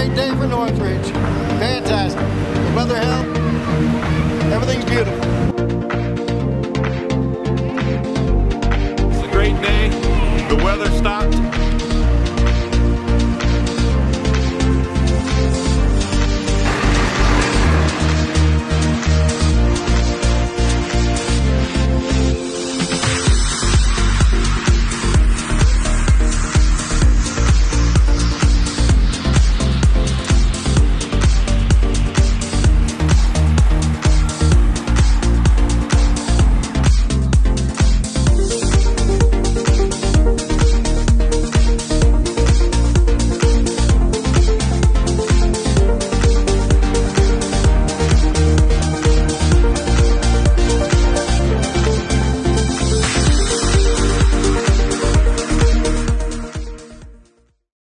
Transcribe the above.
Great day for Northridge. Fantastic. The weather helped. Everything's beautiful. It's a great day. The weather stopped.